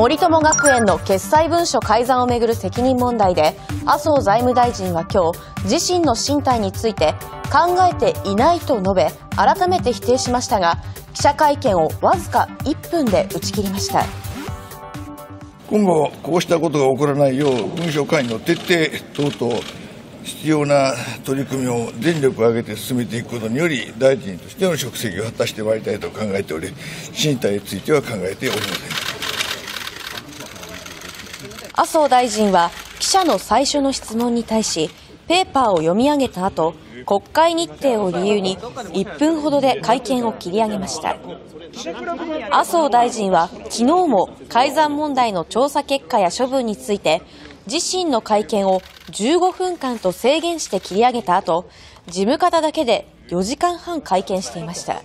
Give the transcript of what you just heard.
森友学園の決裁文書改ざんをめぐる責任問題で麻生財務大臣は今日自身の進退について考えていないと述べ改めて否定しましたが記者会見をわずか1分で打ち切りました今後、こうしたことが起こらないよう文書管理の徹底等々必要な取り組みを全力を挙げて進めていくことにより大臣としての職責を果たしてまいりたいと考えており進退については考えておりません。麻生大臣は記者の最初の質問に対しペーパーを読み上げた後国会日程を理由に1分ほどで会見を切り上げました。麻生大臣は昨日も改ざん問題の調査結果や処分について自身の会見を15分間と制限して切り上げた後事務方だけで4時間半会見していました。